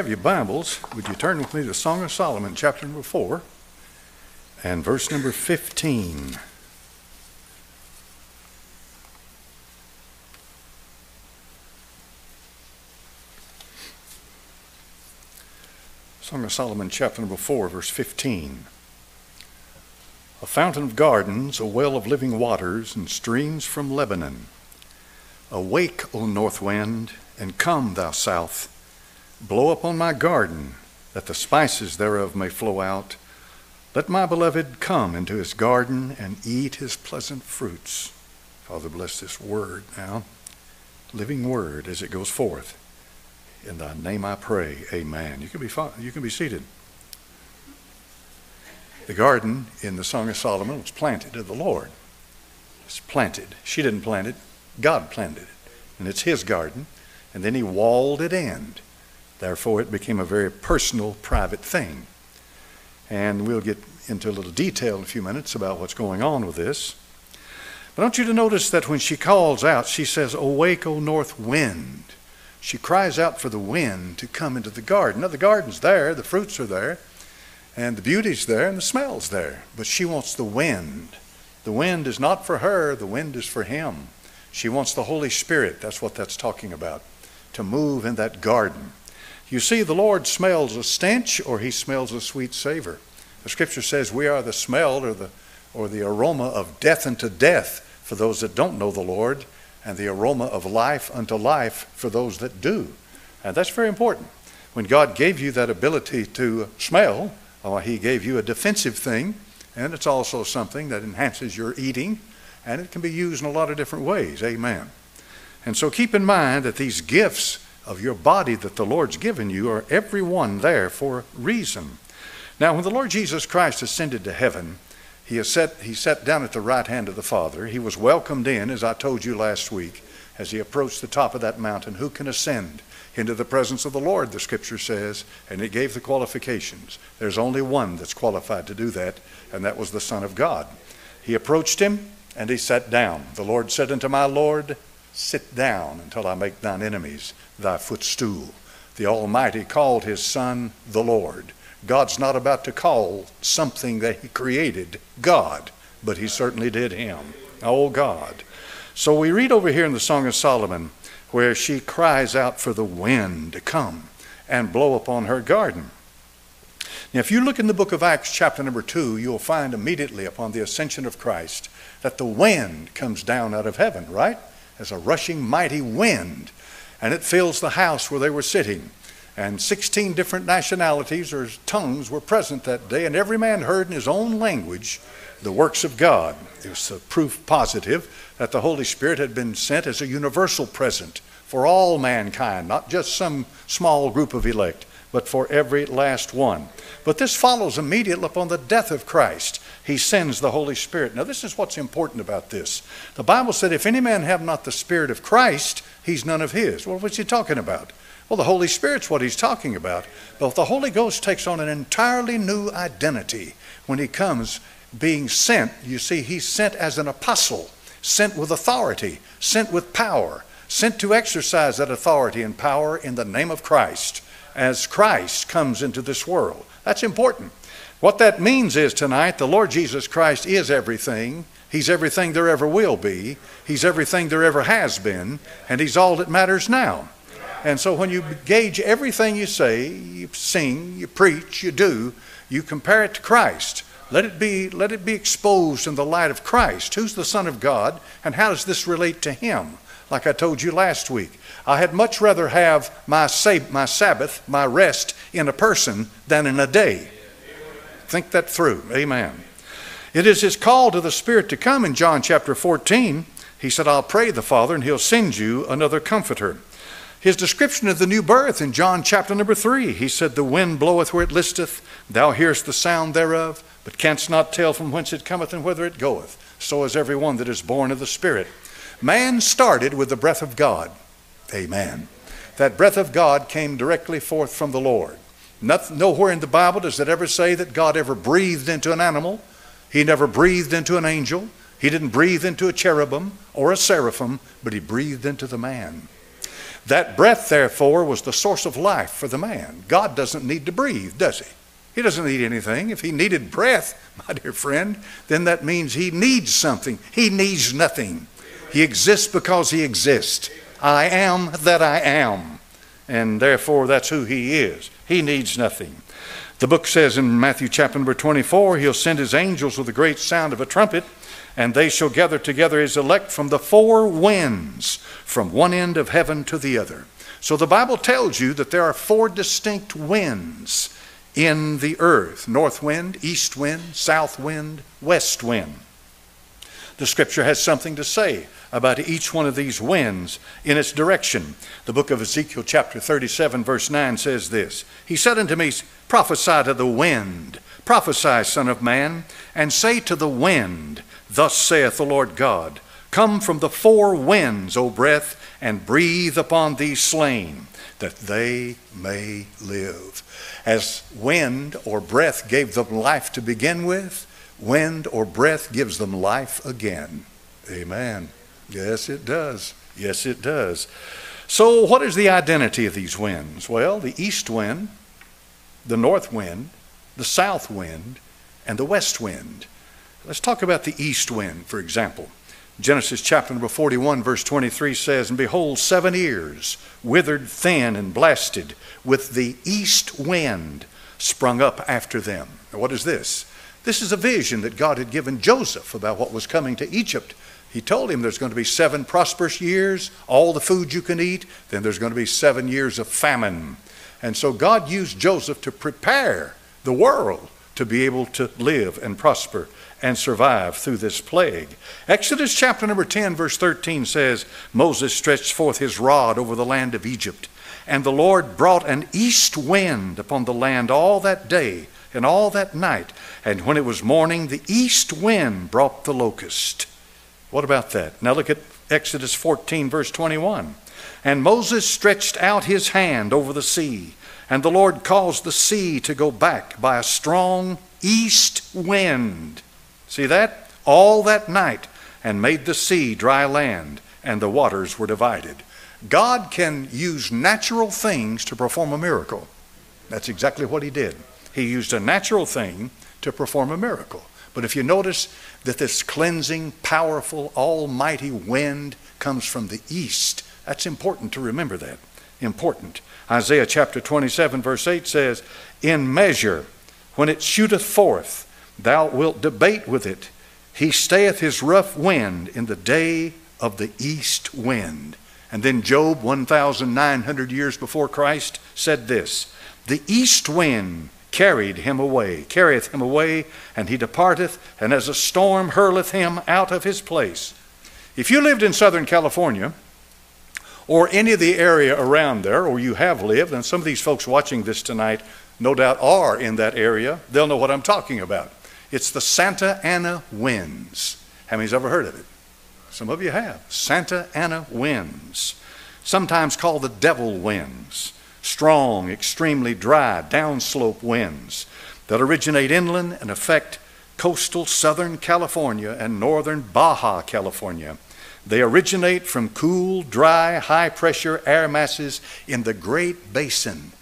have your Bibles, would you turn with me to Song of Solomon, chapter number 4, and verse number 15. Song of Solomon, chapter number 4, verse 15. A fountain of gardens, a well of living waters, and streams from Lebanon. Awake, O north wind, and come, thou south Blow upon my garden, that the spices thereof may flow out. Let my beloved come into his garden and eat his pleasant fruits. Father, bless this word now, living word as it goes forth. In thy name I pray, amen. You can be, you can be seated. The garden in the Song of Solomon was planted of the Lord. It's planted. She didn't plant it, God planted it. And it's his garden. And then he walled it in. Therefore, it became a very personal, private thing. And we'll get into a little detail in a few minutes about what's going on with this. But I want you to notice that when she calls out, she says, Awake, O north wind. She cries out for the wind to come into the garden. Now, the garden's there, the fruits are there, and the beauty's there, and the smell's there. But she wants the wind. The wind is not for her, the wind is for him. She wants the Holy Spirit. That's what that's talking about, to move in that garden. You see, the Lord smells a stench or he smells a sweet savor. The scripture says we are the smell or the, or the aroma of death unto death for those that don't know the Lord, and the aroma of life unto life for those that do. And that's very important. When God gave you that ability to smell, uh, He gave you a defensive thing, and it's also something that enhances your eating, and it can be used in a lot of different ways. Amen. And so keep in mind that these gifts of your body that the Lord's given you are every one there for reason. Now, when the Lord Jesus Christ ascended to heaven, he, sat, he sat down at the right hand of the Father. He was welcomed in, as I told you last week, as he approached the top of that mountain. Who can ascend into the presence of the Lord, the scripture says, and it gave the qualifications. There's only one that's qualified to do that, and that was the Son of God. He approached him and he sat down. The Lord said unto my Lord, Sit down until I make thine enemies thy footstool. The Almighty called his Son the Lord. God's not about to call something that he created God, but he certainly did him. Oh, God. So we read over here in the Song of Solomon where she cries out for the wind to come and blow upon her garden. Now, if you look in the book of Acts, chapter number 2, you'll find immediately upon the ascension of Christ that the wind comes down out of heaven, right? As a rushing mighty wind, and it fills the house where they were sitting. And 16 different nationalities or tongues were present that day, and every man heard in his own language the works of God. It was a proof positive that the Holy Spirit had been sent as a universal present for all mankind, not just some small group of elect, but for every last one. But this follows immediately upon the death of Christ he sends the Holy Spirit. Now, this is what's important about this. The Bible said, if any man have not the Spirit of Christ, he's none of his. Well, what's he talking about? Well, the Holy Spirit's what he's talking about. But the Holy Ghost takes on an entirely new identity when he comes being sent. You see, he's sent as an apostle, sent with authority, sent with power, sent to exercise that authority and power in the name of Christ as Christ comes into this world. That's important. What that means is tonight the Lord Jesus Christ is everything. He's everything there ever will be. He's everything there ever has been. And He's all that matters now. And so when you gauge everything you say, you sing, you preach, you do, you compare it to Christ. Let it be, let it be exposed in the light of Christ. Who's the Son of God? And how does this relate to Him? Like I told you last week, I had much rather have my, my Sabbath, my rest, in a person than in a day. Think that through. Amen. It is his call to the Spirit to come in John chapter 14. He said, I'll pray the Father, and he'll send you another comforter. His description of the new birth in John chapter number 3, he said, The wind bloweth where it listeth, thou hearest the sound thereof, but canst not tell from whence it cometh and whither it goeth. So is every one that is born of the Spirit. Man started with the breath of God. Amen. That breath of God came directly forth from the Lord. Nowhere in the Bible does it ever say that God ever breathed into an animal. He never breathed into an angel. He didn't breathe into a cherubim or a seraphim, but he breathed into the man. That breath, therefore, was the source of life for the man. God doesn't need to breathe, does he? He doesn't need anything. If he needed breath, my dear friend, then that means he needs something. He needs nothing. He exists because he exists. I am that I am. And therefore, that's who he is. He needs nothing. The book says in Matthew chapter number 24, he'll send his angels with a great sound of a trumpet, and they shall gather together his elect from the four winds, from one end of heaven to the other. So the Bible tells you that there are four distinct winds in the earth north wind, east wind, south wind, west wind. The scripture has something to say about each one of these winds in its direction. The book of Ezekiel, chapter 37, verse 9 says this He said unto me, Prophesy to the wind, prophesy, Son of Man, and say to the wind, Thus saith the Lord God, Come from the four winds, O breath, and breathe upon these slain, that they may live. As wind or breath gave them life to begin with, wind or breath gives them life again. Amen. Yes, it does. Yes, it does. So, what is the identity of these winds? Well, the east wind, the north wind, the south wind, and the west wind. Let's talk about the east wind, for example. Genesis chapter number 41, verse 23 says, And behold, seven ears, withered, thin, and blasted, with the east wind sprung up after them. Now, what is this? This is a vision that God had given Joseph about what was coming to Egypt. He told him there's going to be seven prosperous years, all the food you can eat, then there's going to be seven years of famine. And so God used Joseph to prepare the world to be able to live and prosper and survive through this plague. Exodus chapter number 10, verse 13 says, Moses stretched forth his rod over the land of Egypt, and the Lord brought an east wind upon the land all that day and all that night. And when it was morning, the east wind brought the locust. What about that? Now look at Exodus 14, verse 21. And Moses stretched out his hand over the sea, and the Lord caused the sea to go back by a strong east wind. See that? All that night, and made the sea dry land, and the waters were divided. God can use natural things to perform a miracle. That's exactly what he did. He used a natural thing to perform a miracle. But if you notice that this cleansing, powerful, almighty wind comes from the east, that's important to remember that. Important. Isaiah chapter 27, verse 8 says, In measure, when it shooteth forth, thou wilt debate with it. He stayeth his rough wind in the day of the east wind. And then Job, 1,900 years before Christ, said this The east wind carried him away, carrieth him away, and he departeth, and as a storm hurleth him out of his place. If you lived in Southern California, or any of the area around there, or you have lived, and some of these folks watching this tonight no doubt are in that area, they'll know what I'm talking about. It's the Santa Ana winds. How many's ever heard of it? Some of you have. Santa Ana winds, sometimes called the devil winds strong, extremely dry, downslope winds that originate inland and affect coastal southern California and northern Baja California. They originate from cool, dry, high pressure air masses in the Great Basin.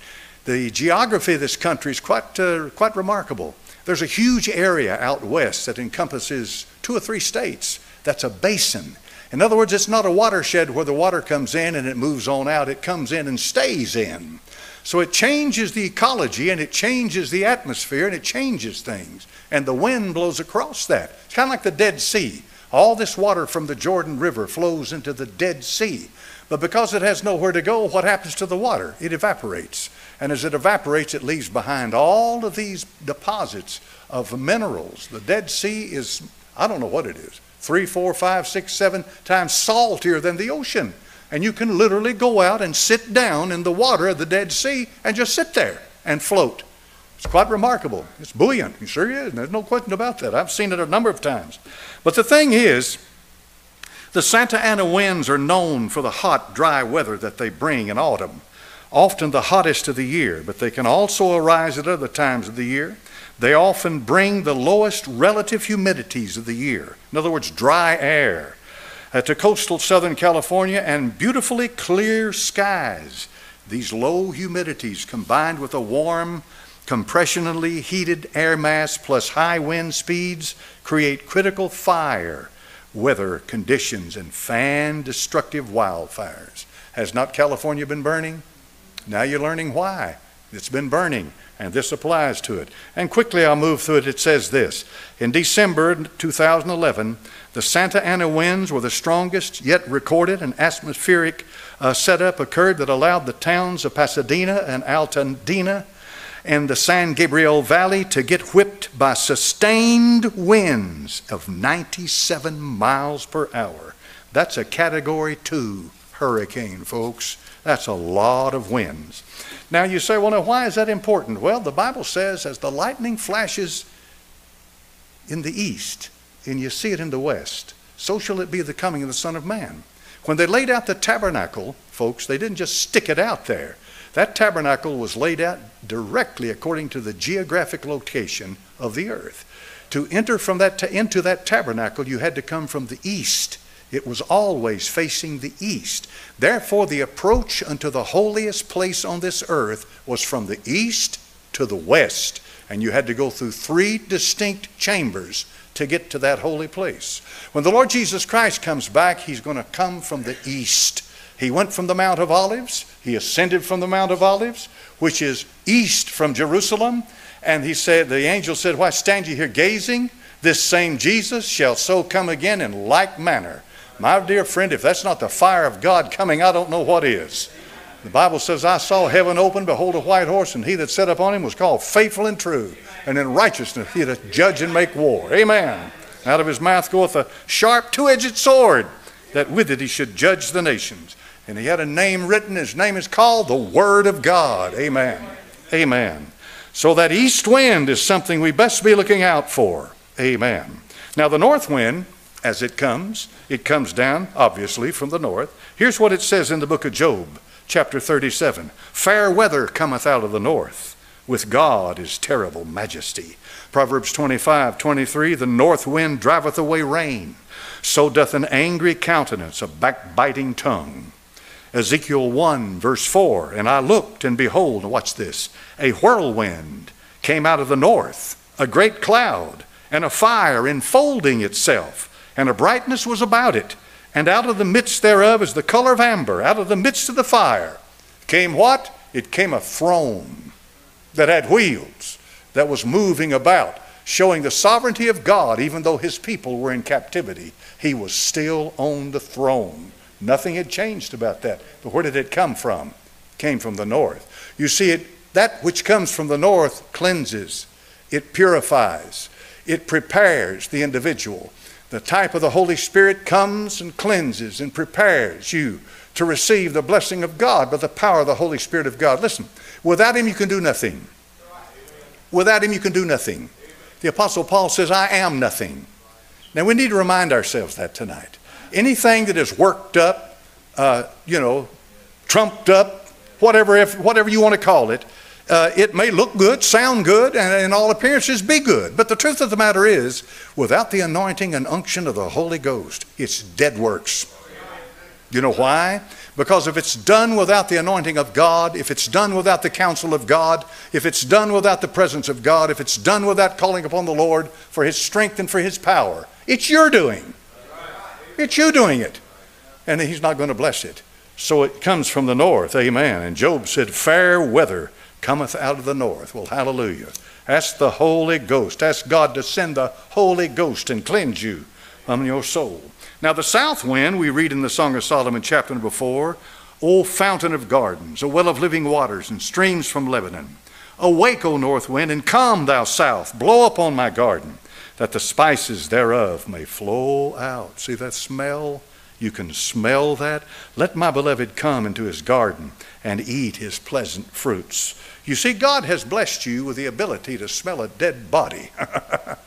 The geography of this country is quite, uh, quite remarkable. There's a huge area out west that encompasses two or three states. That's a basin. In other words, it's not a watershed where the water comes in and it moves on out. It comes in and stays in. So it changes the ecology and it changes the atmosphere and it changes things. And the wind blows across that. It's kind of like the Dead Sea. All this water from the Jordan River flows into the Dead Sea. But because it has nowhere to go, what happens to the water? It evaporates. And as it evaporates, it leaves behind all of these deposits of minerals. The Dead Sea is, I don't know what it is, three, four, five, six, seven times saltier than the ocean. And you can literally go out and sit down in the water of the Dead Sea and just sit there and float. It's quite remarkable. It's buoyant. You sure is. There's no question about that. I've seen it a number of times. But the thing is, the Santa Ana winds are known for the hot, dry weather that they bring in autumn, often the hottest of the year, but they can also arise at other times of the year. They often bring the lowest relative humidities of the year. In other words, dry air. uh, to coastal Southern California and beautifully clear skies. These low humidities combined with a warm, compressionally heated air mass plus high wind speeds create critical fire weather conditions and fan destructive wildfires. Has not California been burning? Now you're learning why. It's been burning, and this applies to it. And quickly I'll move through it. It says this In December 2011, the Santa Ana winds were the strongest yet recorded, and atmospheric uh, setup occurred that allowed the towns of Pasadena and Altadena and the San Gabriel Valley to get whipped by sustained winds of 97 miles per hour. That's a category two hurricane, folks. That's a lot of winds. Now you say, well, now why is that important? Well, the Bible says as the lightning flashes in the east and you see it in the west, so shall it be the coming of the Son of Man. When they laid out the tabernacle, folks, they didn't just stick it out there. That tabernacle was laid out directly according to the geographic location of the earth. To enter from that into that tabernacle, you had to come from the east. It was always facing the east. Therefore, the approach unto the holiest place on this earth was from the east to the west. And you had to go through three distinct chambers to get to that holy place. When the Lord Jesus Christ comes back, he's going to come from the east. He went from the Mount of Olives, he ascended from the Mount of Olives, which is east from Jerusalem. And he said, the angel said, Why stand ye here gazing? This same Jesus shall so come again in like manner. My dear friend, if that's not the fire of God coming, I don't know what is. The Bible says, I saw heaven open, behold a white horse, and he that sat upon him was called faithful and true. And in righteousness he doth judge and make war. Amen. Out of his mouth goeth a sharp two edged sword, that with it he should judge the nations and he had a name written. His name is called the Word of God. Amen. Amen. So that east wind is something we best be looking out for. Amen. Now, the north wind, as it comes, it comes down, obviously, from the north. Here's what it says in the book of Job, chapter 37 Fair weather cometh out of the north. With God is terrible majesty. Proverbs 25, 23 The north wind driveth away rain. So doth an angry countenance, a backbiting tongue. Ezekiel 1, verse 4 And I looked, and behold, watch this, a whirlwind came out of the north, a great cloud, and a fire enfolding itself, and a brightness was about it. And out of the midst thereof is the color of amber, out of the midst of the fire came what? It came a throne that had wheels, that was moving about, showing the sovereignty of God, even though his people were in captivity. He was still on the throne. Nothing had changed about that. But where did it come from? It came from the north. You see, it, that which comes from the north cleanses, it purifies, it prepares the individual. The type of the Holy Spirit comes and cleanses and prepares you to receive the blessing of God by the power of the Holy Spirit of God. Listen, without Him, you can do nothing. Without Him, you can do nothing. The Apostle Paul says, I am nothing. Now, we need to remind ourselves that tonight anything that is worked up, uh, you know, trumped up, whatever, if, whatever you want to call it, uh, it may look good, sound good, and in all appearances be good. But the truth of the matter is, without the anointing and unction of the Holy Ghost, it's dead works. You know why? Because if it's done without the anointing of God, if it's done without the counsel of God, if it's done without the presence of God, if it's done without calling upon the Lord for His strength and for His power, it's your doing. It's you doing it. And he's not going to bless it. So it comes from the north. Amen. And Job said, Fair weather cometh out of the north. Well, hallelujah. Ask the Holy Ghost. Ask God to send the Holy Ghost and cleanse you from your soul. Now, the south wind, we read in the Song of Solomon, chapter number four, O fountain of gardens, a well of living waters, and streams from Lebanon. Awake, O north wind, and come, thou south, blow upon my garden that the spices thereof may flow out. See that smell? You can smell that. Let my beloved come into his garden and eat his pleasant fruits. You see, God has blessed you with the ability to smell a dead body.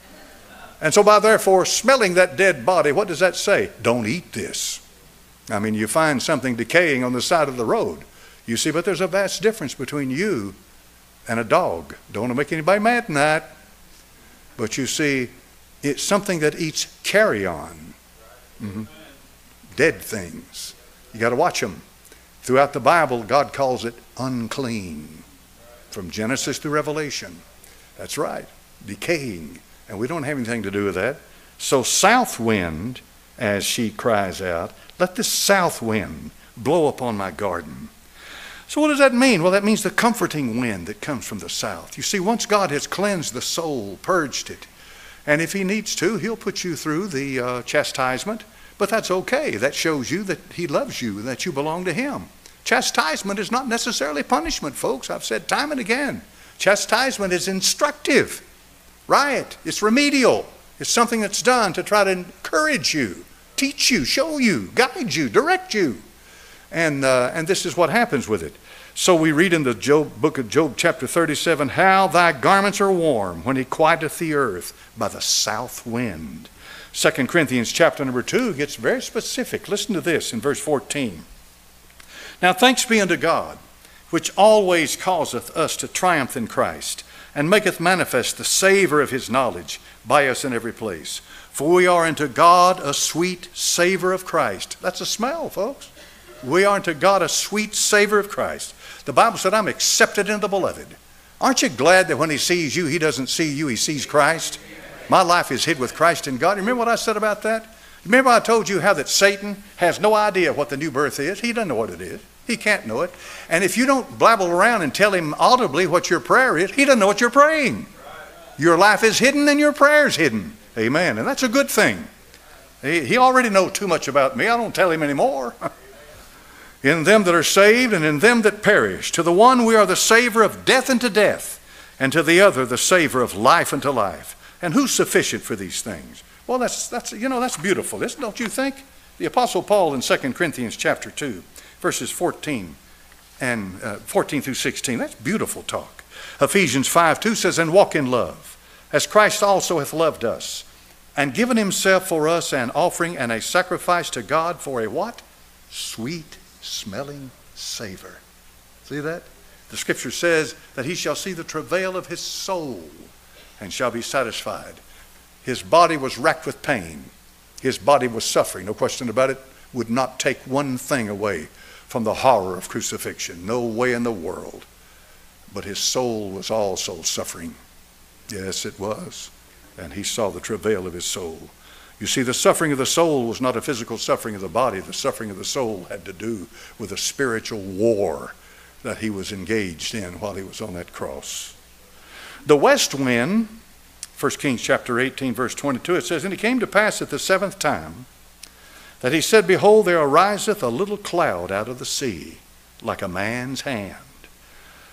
and so, by therefore smelling that dead body, what does that say? Don't eat this. I mean, you find something decaying on the side of the road. You see, but there's a vast difference between you and a dog. Don't want to make anybody mad tonight. But you see, it's something that eats carrion. Mm-hmm. dead things. You got to watch them. Throughout the Bible, God calls it unclean. From Genesis to Revelation. That's right, decaying. And we don't have anything to do with that. So, south wind, as she cries out, let this south wind blow upon my garden. So, what does that mean? Well, that means the comforting wind that comes from the south. You see, once God has cleansed the soul, purged it, and if He needs to, He'll put you through the uh, chastisement. But that's okay. That shows you that He loves you and that you belong to Him. Chastisement is not necessarily punishment, folks. I've said time and again. Chastisement is instructive, right? It's remedial. It's something that's done to try to encourage you, teach you, show you, guide you, direct you. And, uh, and this is what happens with it. So we read in the Job, book of Job, chapter 37, how thy garments are warm when he quieteth the earth by the south wind. 2 Corinthians chapter number 2 gets very specific. Listen to this in verse 14. Now thanks be unto God, which always causeth us to triumph in Christ, and maketh manifest the savor of his knowledge by us in every place. For we are unto God a sweet savor of Christ. That's a smell, folks. We are unto God a sweet savor of Christ. The Bible said, I'm accepted in the beloved. Aren't you glad that when he sees you, he doesn't see you, he sees Christ? My life is hid with Christ in God. Remember what I said about that? Remember I told you how that Satan has no idea what the new birth is? He doesn't know what it is. He can't know it. And if you don't blabble around and tell him audibly what your prayer is, he doesn't know what you're praying. Your life is hidden and your prayer is hidden. Amen. And that's a good thing. He, he already knows too much about me. I don't tell him anymore. in them that are saved and in them that perish. To the one we are the savor of death unto death, and to the other the savor of life unto life. And who's sufficient for these things? Well, that's, that's you know, that's beautiful, isn't don't you think? The Apostle Paul in 2 Corinthians chapter 2, verses 14 and uh, 14 through 16, that's beautiful talk. Ephesians 5 2 says, And walk in love, as Christ also hath loved us, and given himself for us an offering and a sacrifice to God for a what? Sweet smelling savor. See that? The scripture says that he shall see the travail of his soul and shall be satisfied. His body was racked with pain. His body was suffering, no question about it, would not take one thing away from the horror of crucifixion. No way in the world. But his soul was also suffering. Yes, it was. And he saw the travail of his soul. You see, the suffering of the soul was not a physical suffering of the body. The suffering of the soul had to do with a spiritual war that he was engaged in while he was on that cross. The west wind, 1 Kings chapter 18, verse 22, it says, And it came to pass at the seventh time that he said, Behold, there ariseth a little cloud out of the sea, like a man's hand.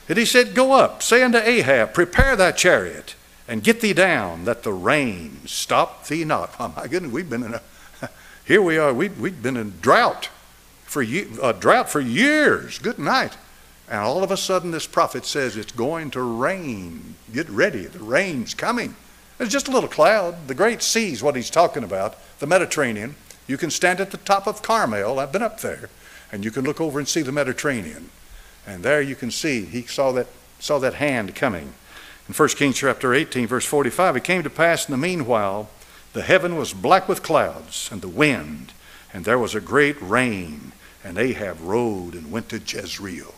And he said, Go up, say unto Ahab, Prepare thy chariot and get thee down, that the rain stop thee not. Oh my goodness, we've been in a, here we are, we, we've been in drought for a uh, drought for years. Good night. And all of a sudden, this prophet says it's going to rain. Get ready, the rain's coming. It's just a little cloud. The great sea is what he's talking about, the Mediterranean. You can stand at the top of Carmel. I've been up there. And you can look over and see the Mediterranean. And there you can see, he saw that, saw that hand coming. In 1 Kings chapter 18, verse 45, it came to pass in the meanwhile, the heaven was black with clouds, and the wind, and there was a great rain, and Ahab rode and went to Jezreel.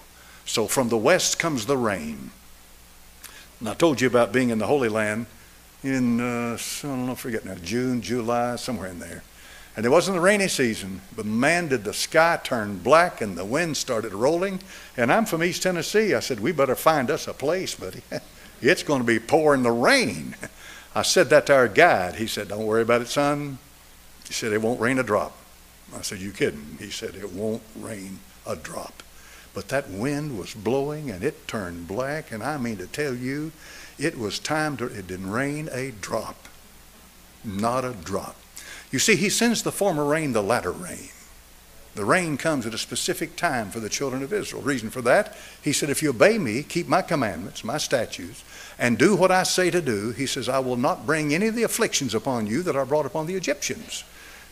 So from the west comes the rain. And I told you about being in the Holy Land in, uh, I don't know, forget now, June, July, somewhere in there. And it wasn't the rainy season, but man, did the sky turn black and the wind started rolling. And I'm from East Tennessee. I said, we better find us a place, buddy. It's going to be pouring the rain. I said that to our guide. He said, Don't worry about it, son. He said, It won't rain a drop. I said, You kidding? He said, It won't rain a drop. But that wind was blowing and it turned black. And I mean to tell you, it was time to, it didn't rain a drop. Not a drop. You see, he sends the former rain the latter rain. The rain comes at a specific time for the children of Israel. Reason for that, he said, if you obey me, keep my commandments, my statutes, and do what I say to do, he says, I will not bring any of the afflictions upon you that I brought upon the Egyptians.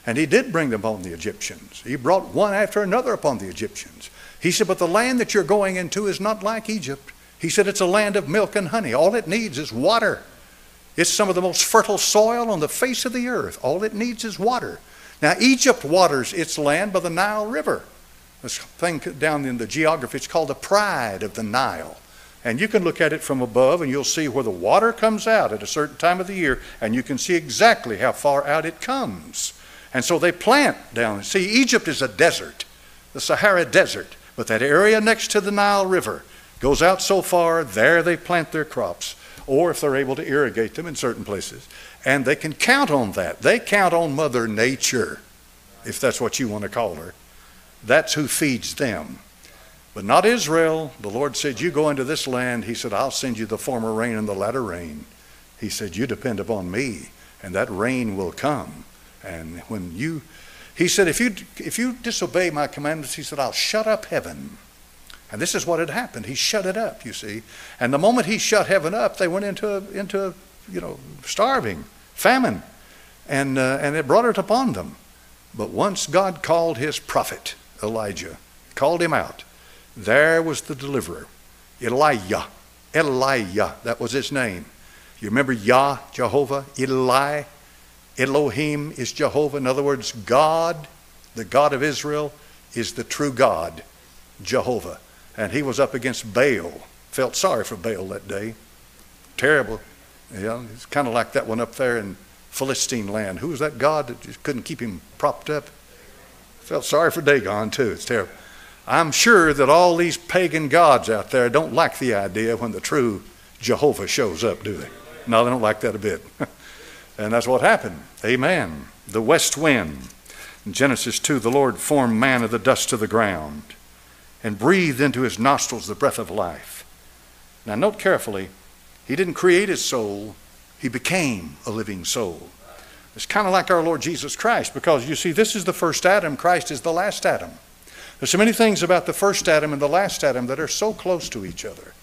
And he did bring them upon the Egyptians. He brought one after another upon the Egyptians. He said, But the land that you're going into is not like Egypt. He said, It's a land of milk and honey. All it needs is water. It's some of the most fertile soil on the face of the earth. All it needs is water. Now, Egypt waters its land by the Nile River. This thing down in the geography, it's called the pride of the Nile. And you can look at it from above and you'll see where the water comes out at a certain time of the year, and you can see exactly how far out it comes. And so they plant down. See, Egypt is a desert, the Sahara Desert, but that area next to the Nile River goes out so far, there they plant their crops, or if they're able to irrigate them in certain places. And they can count on that. They count on Mother Nature, if that's what you want to call her. That's who feeds them. But not Israel. The Lord said, You go into this land. He said, I'll send you the former rain and the latter rain. He said, You depend upon me, and that rain will come. And when you, he said, if you, if you disobey my commandments, he said, I'll shut up heaven. And this is what had happened. He shut it up, you see. And the moment he shut heaven up, they went into, a, into you know, starving, famine. And, uh, and it brought it upon them. But once God called his prophet, Elijah, called him out, there was the deliverer, Elijah. Elijah, that was his name. You remember Yah, Jehovah, Eli, Elohim is Jehovah. In other words, God, the God of Israel, is the true God, Jehovah. And he was up against Baal. Felt sorry for Baal that day. Terrible. You know, it's kind of like that one up there in Philistine land. Who was that God that just couldn't keep him propped up? Felt sorry for Dagon, too. It's terrible. I'm sure that all these pagan gods out there don't like the idea when the true Jehovah shows up, do they? No, they don't like that a bit. and that's what happened. Amen. The west wind. In Genesis 2, the Lord formed man of the dust of the ground and breathed into his nostrils the breath of life. Now, note carefully, he didn't create his soul, he became a living soul. It's kind of like our Lord Jesus Christ because you see, this is the first Adam, Christ is the last Adam. There's so many things about the first Adam and the last Adam that are so close to each other.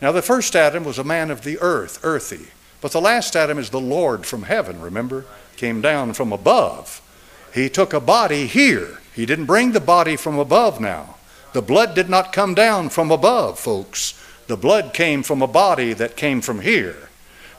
Now, the first Adam was a man of the earth, earthy, but the last Adam is the Lord from heaven, remember? Came down from above. He took a body here. He didn't bring the body from above now. The blood did not come down from above, folks. The blood came from a body that came from here.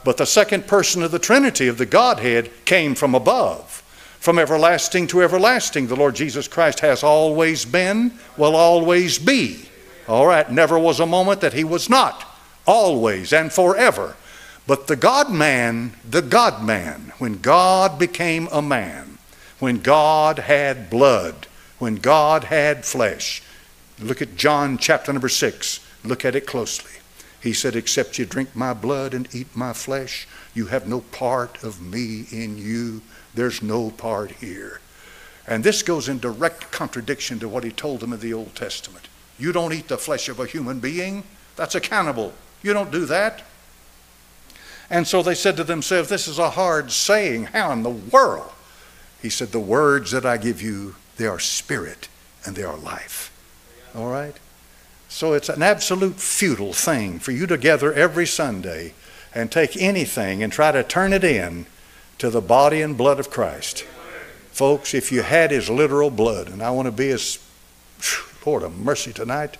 But the second person of the Trinity, of the Godhead, came from above. From everlasting to everlasting, the Lord Jesus Christ has always been, will always be. All right, never was a moment that he was not. Always and forever. But the God man, the God man, when God became a man, when God had blood, when God had flesh, Look at John chapter number 6. Look at it closely. He said, Except you drink my blood and eat my flesh, you have no part of me in you. There's no part here. And this goes in direct contradiction to what he told them in the Old Testament. You don't eat the flesh of a human being, that's a cannibal. You don't do that. And so they said to themselves, This is a hard saying. How in the world? He said, The words that I give you, they are spirit and they are life. All right? So it's an absolute futile thing for you to gather every Sunday and take anything and try to turn it in to the body and blood of Christ. Folks, if you had his literal blood, and I want to be as, Lord of mercy tonight,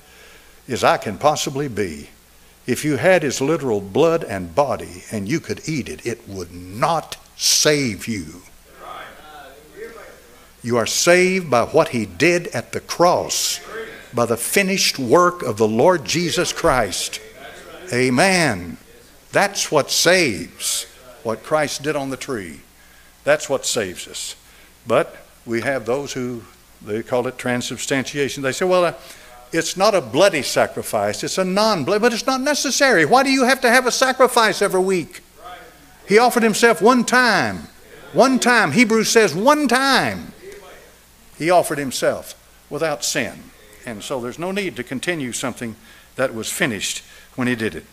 as I can possibly be, if you had his literal blood and body and you could eat it, it would not save you. You are saved by what he did at the cross by the finished work of the Lord Jesus Christ. Amen. That's what saves, what Christ did on the tree. That's what saves us. But we have those who, they call it transubstantiation. They say, well, uh, it's not a bloody sacrifice, it's a non bloody, but it's not necessary. Why do you have to have a sacrifice every week? He offered himself one time. One time. Hebrews says one time. He offered himself without sin. And so there's no need to continue something that was finished when he did it.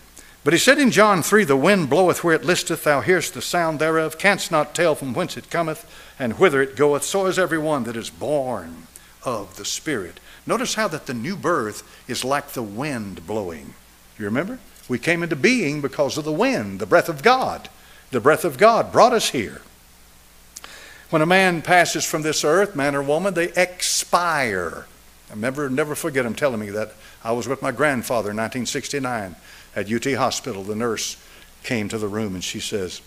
But he said in John 3 The wind bloweth where it listeth, thou hearest the sound thereof, canst not tell from whence it cometh, and whither it goeth. So is every one that is born of the Spirit. Notice how that the new birth is like the wind blowing. You remember? We came into being because of the wind, the breath of God. The breath of God brought us here. When a man passes from this earth, man or woman, they expire. I never, never forget him telling me that. I was with my grandfather in 1969 at UT Hospital. The nurse came to the room and she says,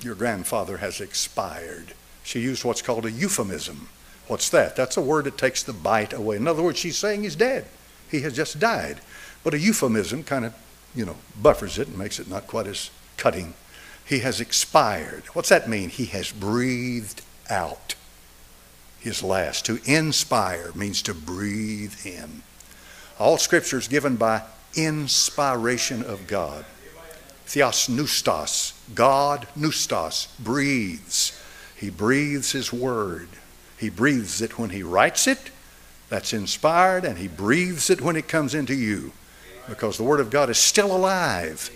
Your grandfather has expired. She used what's called a euphemism. What's that? That's a word that takes the bite away. In other words, she's saying he's dead. He has just died. But a euphemism kind of, you know, buffers it and makes it not quite as cutting. He has expired. What's that mean? He has breathed out his last. To inspire means to breathe in. All scripture is given by inspiration of God. Theos neustos, God neustos, breathes. He breathes his word. He breathes it when he writes it. That's inspired, and he breathes it when it comes into you. Because the word of God is still alive.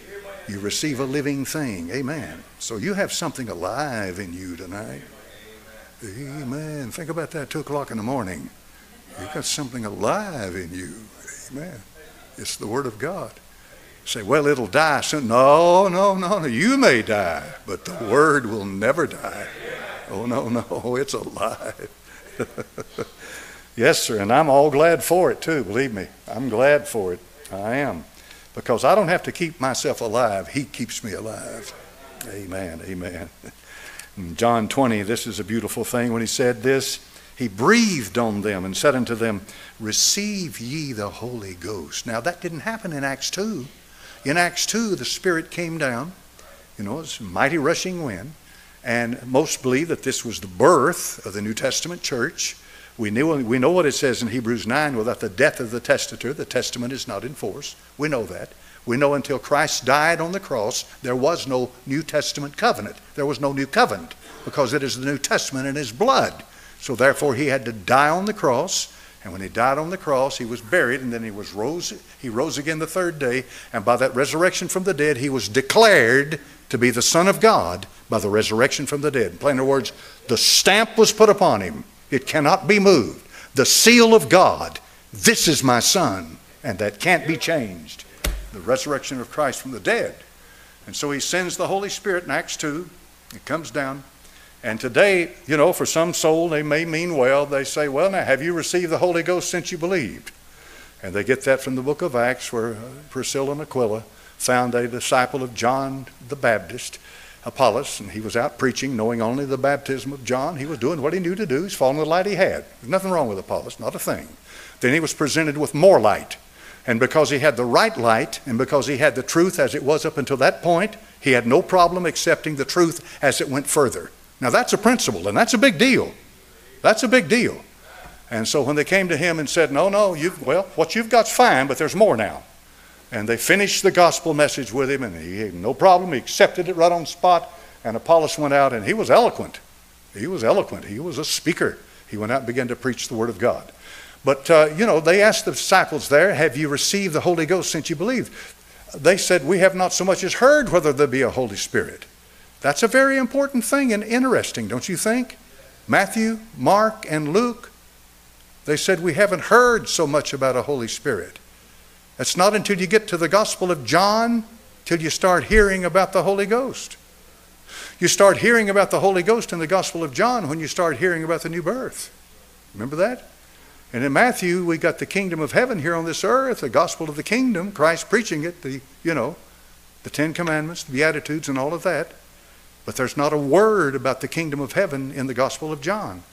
You receive a living thing. Amen. So you have something alive in you tonight. Amen. Think about that, 2 o'clock in the morning. You've got something alive in you. Amen. It's the Word of God. say, well, it'll die soon. No, no, no, no. You may die, but the Word will never die. Oh, no, no. It's alive. yes, sir. And I'm all glad for it, too. Believe me. I'm glad for it. I am. Because I don't have to keep myself alive. He keeps me alive. Amen. Amen. In John 20, this is a beautiful thing. When he said this, he breathed on them and said unto them, Receive ye the Holy Ghost. Now, that didn't happen in Acts 2. In Acts 2, the Spirit came down. You know, it's a mighty rushing wind. And most believe that this was the birth of the New Testament church. We, knew, we know what it says in Hebrews 9 without the death of the testator, the testament is not in force. We know that. We know until Christ died on the cross, there was no New Testament covenant. There was no new covenant because it is the New Testament in his blood. So therefore he had to die on the cross. And when he died on the cross, he was buried, and then he was rose. He rose again the third day, and by that resurrection from the dead, he was declared to be the Son of God by the resurrection from the dead. In plainer words, the stamp was put upon him. It cannot be moved. The seal of God. This is my Son, and that can't be changed the resurrection of Christ from the dead. And so he sends the Holy Spirit in Acts 2. It comes down. And today, you know, for some soul, they may mean well. They say, Well, now, have you received the Holy Ghost since you believed? And they get that from the book of Acts, where uh, Priscilla and Aquila found a disciple of John the Baptist, Apollos, and he was out preaching, knowing only the baptism of John. He was doing what he knew to do. He's following the light he had. There's nothing wrong with Apollos, not a thing. Then he was presented with more light. And because he had the right light, and because he had the truth as it was up until that point, he had no problem accepting the truth as it went further. Now that's a principle, and that's a big deal. That's a big deal. And so when they came to him and said, No, no, you've, well, what you've got's fine, but there's more now. And they finished the gospel message with him, and he had no problem. He accepted it right on spot. And Apollos went out, and he was eloquent. He was eloquent. He was a speaker. He went out and began to preach the word of God. But, uh, you know, they asked the disciples there, Have you received the Holy Ghost since you believed? They said, We have not so much as heard whether there be a Holy Spirit. That's a very important thing and interesting, don't you think? Matthew, Mark, and Luke, they said, We haven't heard so much about a Holy Spirit. It's not until you get to the Gospel of John till you start hearing about the Holy Ghost. You start hearing about the Holy Ghost in the Gospel of John when you start hearing about the new birth. Remember that? And in Matthew, we got the kingdom of heaven here on this earth, the gospel of the kingdom, Christ preaching it, the, you know, the Ten Commandments, the Beatitudes, and all of that. But there's not a word about the kingdom of heaven in the Gospel of John.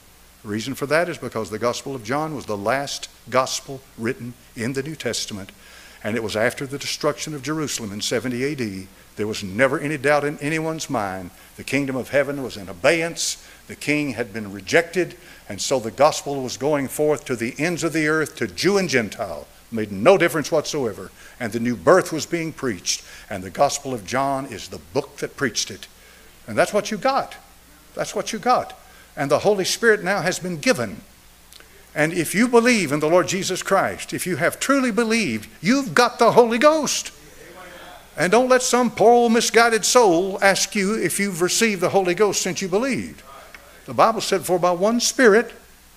The reason for that is because the Gospel of John was the last gospel written in the New Testament, and it was after the destruction of Jerusalem in 70 AD. There was never any doubt in anyone's mind. The kingdom of heaven was in abeyance. The king had been rejected. And so the gospel was going forth to the ends of the earth, to Jew and Gentile. Made no difference whatsoever. And the new birth was being preached. And the gospel of John is the book that preached it. And that's what you got. That's what you got. And the Holy Spirit now has been given. And if you believe in the Lord Jesus Christ, if you have truly believed, you've got the Holy Ghost. And don't let some poor old misguided soul ask you if you've received the Holy Ghost since you believed. The Bible said, For by one Spirit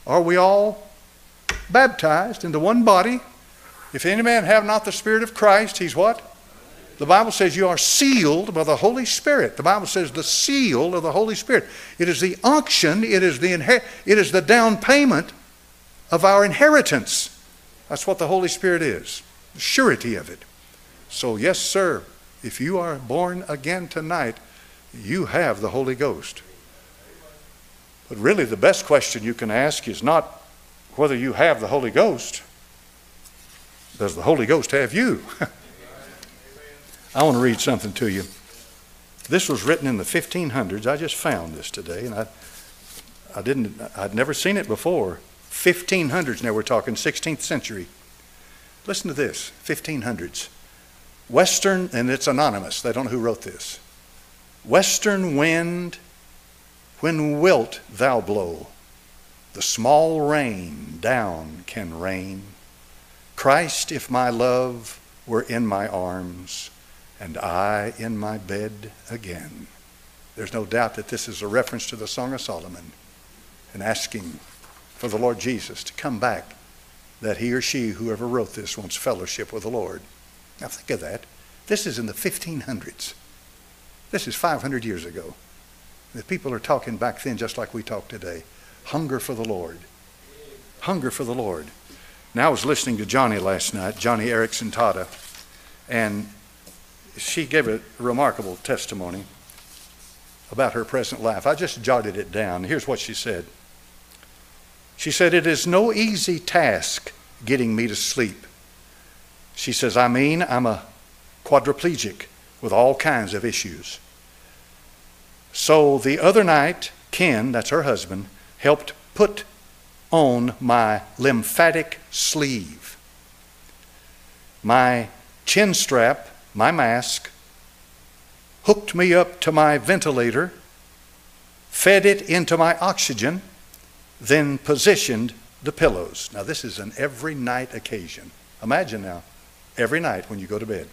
are we all baptized into one body. If any man have not the Spirit of Christ, he's what? The Bible says you are sealed by the Holy Spirit. The Bible says the seal of the Holy Spirit. It is the unction, it is the, it is the down payment of our inheritance. That's what the Holy Spirit is, the surety of it. So, yes, sir, if you are born again tonight, you have the Holy Ghost. But really, the best question you can ask is not whether you have the Holy Ghost. Does the Holy Ghost have you? I want to read something to you. This was written in the 1500s. I just found this today, and I, I didn't, I'd never seen it before. 1500s, now we're talking 16th century. Listen to this 1500s. Western, and it's anonymous, they don't know who wrote this. Western wind, when wilt thou blow? The small rain down can rain. Christ, if my love were in my arms, and I in my bed again. There's no doubt that this is a reference to the Song of Solomon and asking for the Lord Jesus to come back, that he or she, whoever wrote this, wants fellowship with the Lord. Now think of that. This is in the 1500s. This is 500 years ago. The people are talking back then just like we talk today. Hunger for the Lord. Hunger for the Lord. Now I was listening to Joni last night, Joni Eareckson Tada, and she gave a remarkable testimony about her present life. I just jotted it down. Here's what she said. She said, It is no easy task getting me to sleep. She says, I mean, I'm a quadriplegic with all kinds of issues. So the other night, Ken, that's her husband, helped put on my lymphatic sleeve, my chin strap, my mask, hooked me up to my ventilator, fed it into my oxygen then positioned the pillows. Now, this is an every night occasion. Imagine now, every night when you go to bed.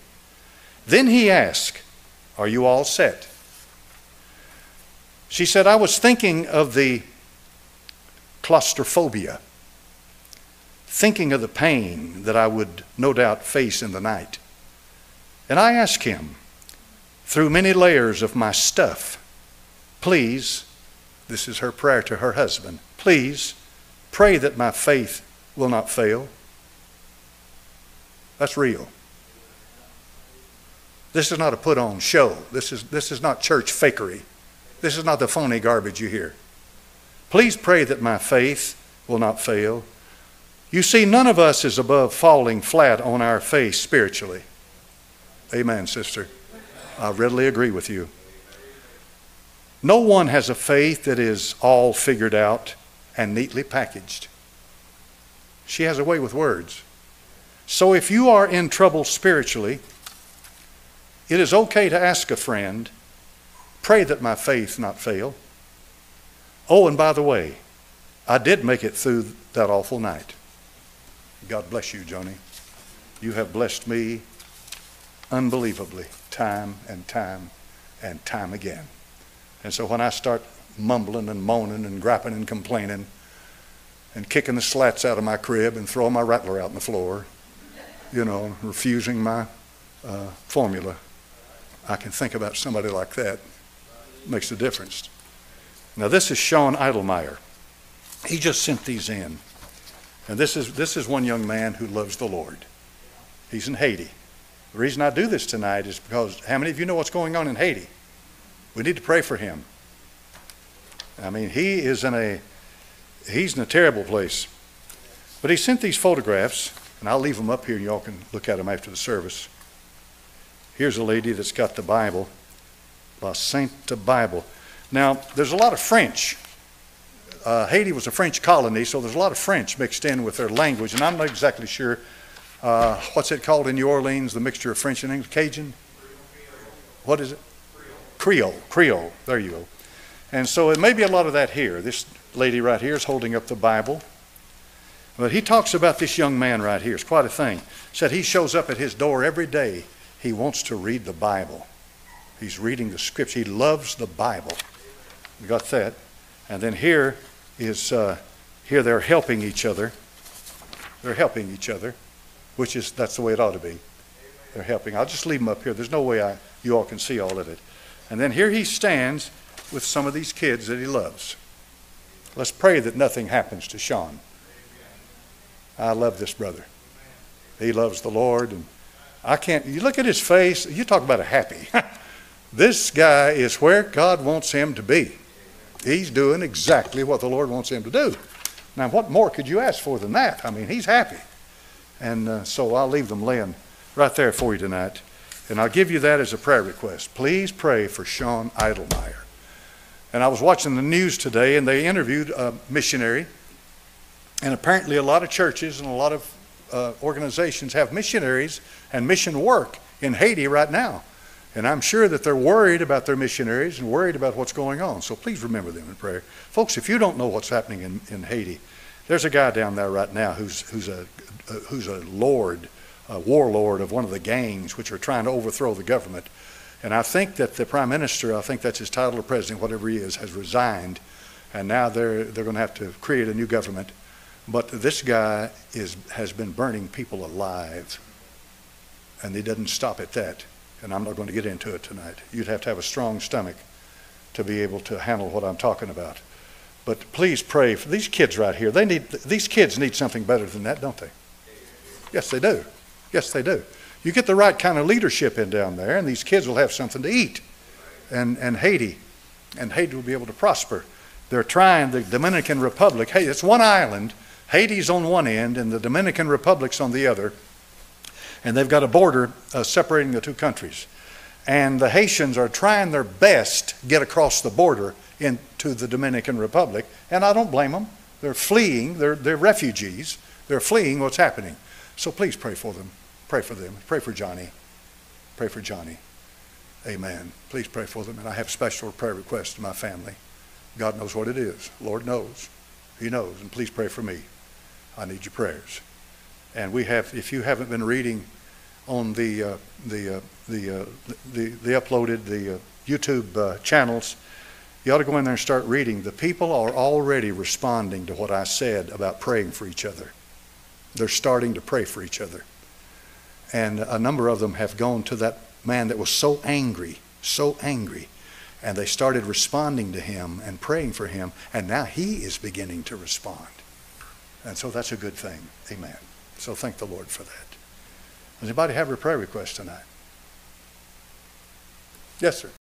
Then he asked, Are you all set? She said, I was thinking of the claustrophobia, thinking of the pain that I would no doubt face in the night. And I asked him, through many layers of my stuff, please, this is her prayer to her husband, Please pray that my faith will not fail. That's real. This is not a put on show. This is, this is not church fakery. This is not the phony garbage you hear. Please pray that my faith will not fail. You see, none of us is above falling flat on our face spiritually. Amen, sister. I readily agree with you. No one has a faith that is all figured out and neatly packaged. She has a way with words. So if you are in trouble spiritually, it is okay to ask a friend, pray that my faith not fail. Oh, and by the way, I did make it through that awful night. God bless you, Joni. You have blessed me unbelievably, time and time and time again. And so when I start mumbling and moaning and griping and complaining and kicking the slats out of my crib and throwing my rattler out on the floor, you know, refusing my uh, formula. I can think about somebody like that. It Makes a difference. Now, this is Sean Idlemeyer. He just sent these in. And this is, this is one young man who loves the Lord. He's in Haiti. The reason I do this tonight is because how many of you know what's going on in Haiti? We need to pray for him. I mean, he is in a he's in a terrible place. But he sent these photographs, and I'll leave them up here, and y'all can look at them after the service. Here's a lady that's got the Bible, La Sainte Bible. Now, there's a lot of French. Uh, Haiti was a French colony, so there's a lot of French mixed in with their language, and I'm not exactly sure uh, what's it called in New Orleans, the mixture of French and English, Cajun? What is it? Creole. Creole. There you go. And so it may be a lot of that here. This lady right here is holding up the Bible. But he talks about this young man right here. It's quite a thing. Said he shows up at his door every day. He wants to read the Bible. He's reading the scripture. He loves the Bible. You got that? And then here is uh, here they're helping each other. They're helping each other, which is that's the way it ought to be. They're helping. I'll just leave them up here. There's no way I, you all can see all of it. And then here he stands with some of these kids that he loves. Let's pray that nothing happens to Sean. I love this brother. He loves the Lord. And I can't, you look at his face, you talk about a happy. this guy is where God wants him to be. He's doing exactly what the Lord wants him to do. Now, what more could you ask for than that? I mean, he's happy. And uh, so I'll leave them laying right there for you tonight. And I'll give you that as a prayer request. Please pray for Sean Idlemeyer. And I was watching the news today, and they interviewed a missionary. And apparently, a lot of churches and a lot of uh, organizations have missionaries and mission work in Haiti right now. And I'm sure that they're worried about their missionaries and worried about what's going on. So please remember them in prayer. Folks, if you don't know what's happening in, in Haiti, there's a guy down there right now who's, who's, a, uh, who's a lord, a warlord of one of the gangs which are trying to overthrow the government. And I think that the prime minister, I think that's his title or president, whatever he is, has resigned. And now they're, they're going to have to create a new government. But this guy is, has been burning people alive. And he doesn't stop at that and I'm not going to get into it tonight. You'd have to have a strong stomach to be able to handle what I'm talking about. But please pray for these kids right here. They need these kids need something better than that, don't they? Yes, they do. Yes, they do. You get the right kind of leadership in down there, and these kids will have something to eat. And and Haiti, and Haiti will be able to prosper. They're trying the Dominican Republic. Hey, it's one island. Haiti's on one end, and the Dominican Republic's on the other and they've got a border uh, separating the two countries. And the Haitians are trying their best to get across the border into the Dominican Republic, and I don't blame them. They're fleeing, they're, they're refugees, they're fleeing what's happening. So please pray for them. Pray for them. Pray for Joni. Pray for Joni. Amen. Please pray for them. And I have special prayer requests to my family. God knows what it is. Lord knows. He knows. And please pray for me. I need your prayers. And we have, if you haven't been reading on the uh, the, uh, the, uh, the the uploaded the uh, YouTube uh, channels, you ought to go in there and start reading. The people are already responding to what I said about praying for each other. They're starting to pray for each other, and a number of them have gone to that man that was so angry, so angry, and they started responding to him and praying for him, and now he is beginning to respond, and so that's a good thing. Amen. So thank the Lord for that. Does anybody have a prayer request tonight? Yes, sir.